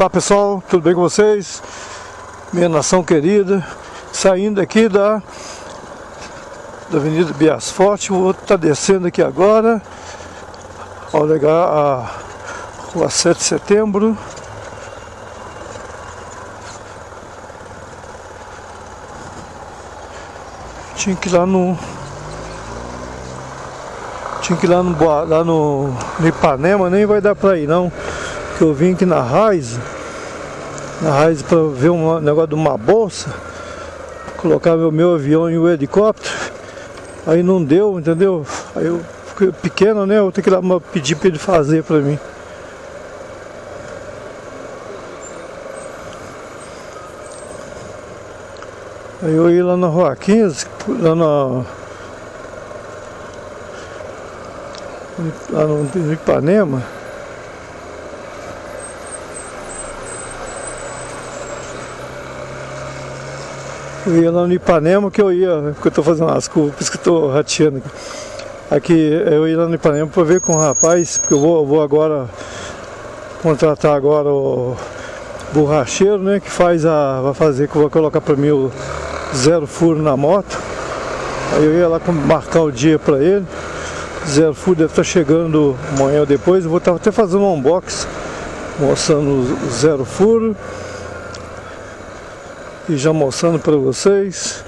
Olá pessoal, tudo bem com vocês? Minha nação querida, saindo aqui da, da Avenida Bias Forte, vou estar tá descendo aqui agora, ao legal a Rua 7 de Setembro. Tinha que ir lá no. Tinha que ir lá no, lá no, Ipanema, nem vai dar pra ir não eu vim aqui na Raiz, na Raiz para ver um negócio de uma bolsa, colocar meu, meu avião em um helicóptero, aí não deu, entendeu? Aí eu fiquei pequeno, né? Eu ter que lá pedir para ele fazer para mim. Aí eu ia lá na Rua 15, lá na. lá no Ipanema. Eu ia lá no Ipanema que eu ia, porque eu estou fazendo as isso que eu estou rateando aqui. Aqui eu ia lá no Ipanema para ver com o rapaz, porque eu vou, eu vou agora contratar agora o borracheiro, né, que faz a vai fazer que vou colocar para mim o zero furo na moto. Aí eu ia lá marcar o dia para ele. Zero furo deve estar tá chegando amanhã ou depois. Eu vou estar até fazendo um unboxing mostrando o zero furo e já mostrando para vocês,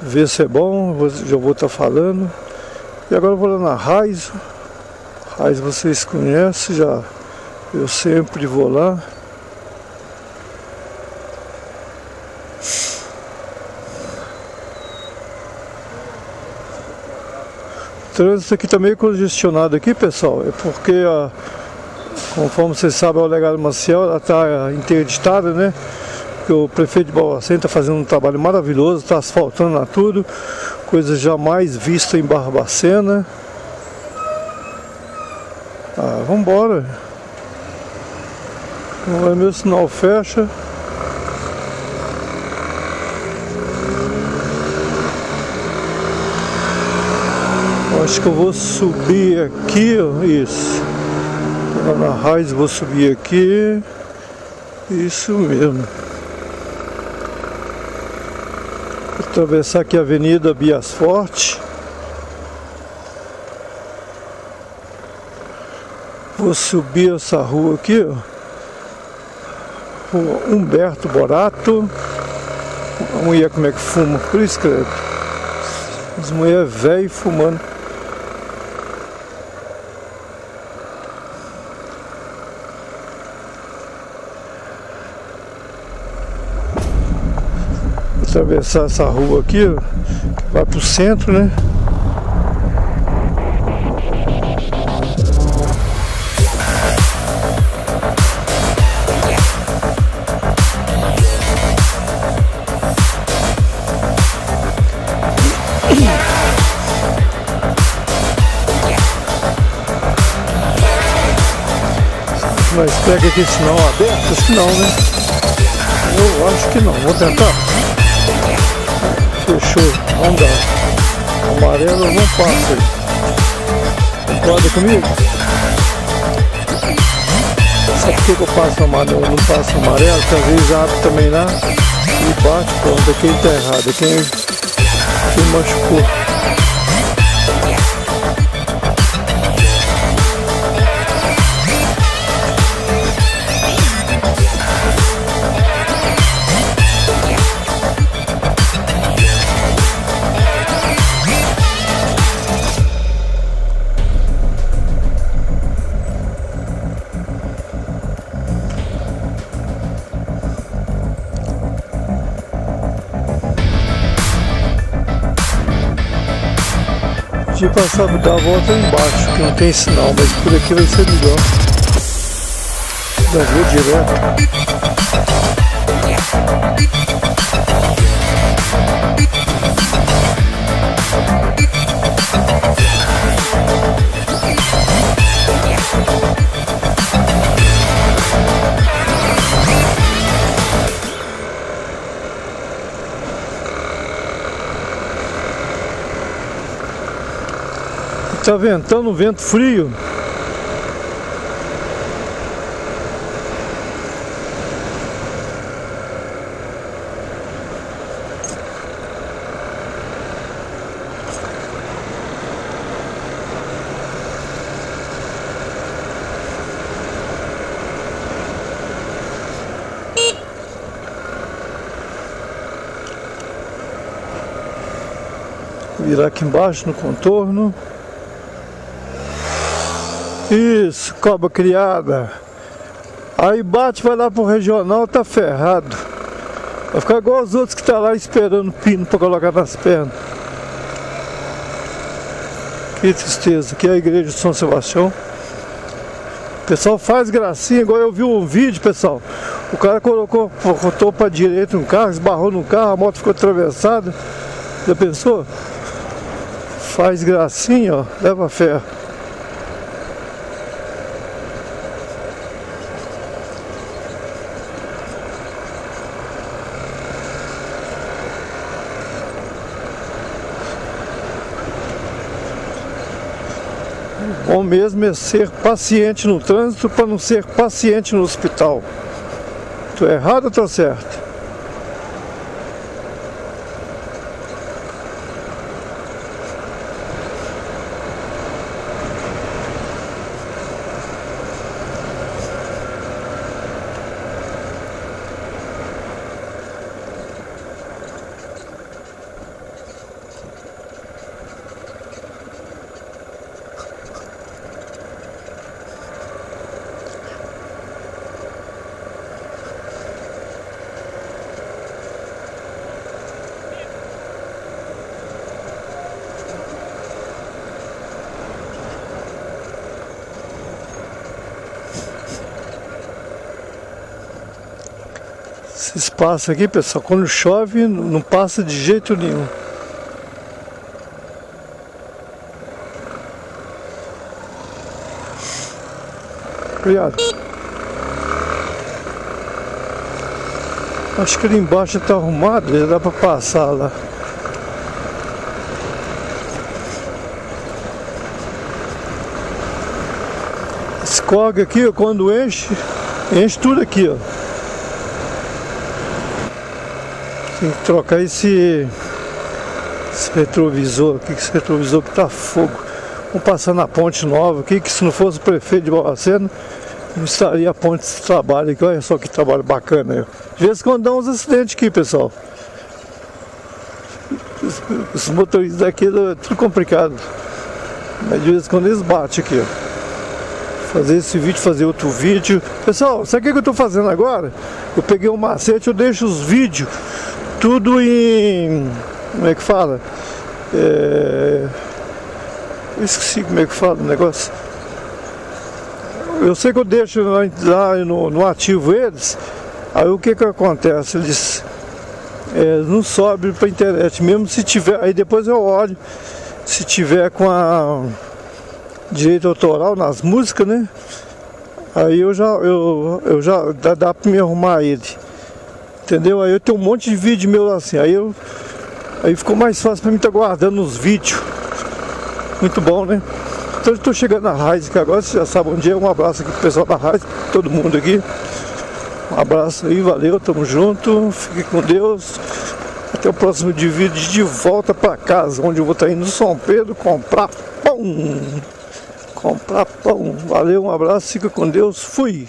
ver se é bom, já vou estar tá falando. E agora eu vou lá na Raiz, Raiz vocês conhecem, já eu sempre vou lá. Trânsito aqui está meio congestionado aqui, pessoal, é porque a, conforme vocês sabem, o legado Maciel está interditada, né? Que o prefeito de Barbacena está fazendo um trabalho maravilhoso, está asfaltando lá tudo, coisa jamais vista em Barbacena. Ah, vamos embora. Ver meu sinal fecha. Acho que eu vou subir aqui, ó, isso. Lá na raiz vou subir aqui. Isso mesmo. Atravessar aqui a Avenida Bias Forte. Vou subir essa rua aqui, ó. Rua Humberto Borato. A mulher como é que fuma? Por isso, credo. As mulheres velhas fumando. Atravessar essa rua aqui, que vai pro centro, né? Mas pega aqui sinal aberto? Acho que não, né? Eu acho que não. Vou tentar. Fechou. Vamos dar. Amarelo não passa. Concorda comigo? Sabe por que eu passo amarelo? Eu não passo amarelo? Porque às vezes abre também lá e bate. Pronto, aqui tá errado. Aqui, aqui machucou. De passar dar a volta embaixo, que não tem sinal, mas por aqui vai ser melhor. Da direto. Está ventando um tá vento frio. virar aqui embaixo no contorno isso, cobra criada. Aí bate, vai lá pro regional, tá ferrado. Vai ficar igual os outros que tá lá esperando pino para colocar nas pernas. Que tristeza. Aqui é a igreja de São Sebastião. Pessoal faz gracinha, igual eu vi um vídeo, pessoal. O cara colocou, voltou para direita um carro, esbarrou no carro, a moto ficou atravessada. Já pensou? Faz gracinha, ó, leva ferro. Bom mesmo é ser paciente no trânsito para não ser paciente no hospital. Tô errado ou tô certo? Esse espaço aqui, pessoal, quando chove não passa de jeito nenhum. Obrigado. Acho que ali embaixo está arrumado, já dá para passar lá. Esse córrego aqui, quando enche, enche tudo aqui, ó. Tem que trocar esse, esse retrovisor aqui, esse retrovisor que tá fogo. Vamos passar na ponte nova aqui, que se não fosse o prefeito de Barbacena, não estaria a ponte de trabalho aqui. Olha só que trabalho bacana aí. De vez em quando dá uns acidentes aqui, pessoal. Os, motoristas daqui é tudo complicado. Mas de vez em quando eles batem aqui, ó fazer esse vídeo, fazer outro vídeo. Pessoal, sabe o que eu estou fazendo agora? Eu peguei um macete, eu deixo os vídeos tudo em. Como é que fala? É, esqueci como é que fala o negócio. Eu sei que eu deixo lá no, no ativo eles, aí o que que acontece? Eles é, não sobem para internet, mesmo se tiver, aí depois eu olho, se tiver com a direito autoral nas músicas, né? Aí eu já, eu, eu já dá, dá para me arrumar ele. Entendeu? Aí eu tenho um monte de vídeo meu assim. Aí eu. Aí ficou mais fácil para mim estar tá guardando os vídeos. Muito bom, né? Então eu estou chegando na Raiz aqui agora, você já sabe onde é. Um abraço aqui pro pessoal da Raiz, todo mundo aqui. Um abraço aí, valeu, tamo junto. Fique com Deus. Até o próximo vídeo de volta para casa, onde eu vou estar tá indo no São Pedro comprar pão. Comprar pão. Valeu, um abraço, fica com Deus, fui.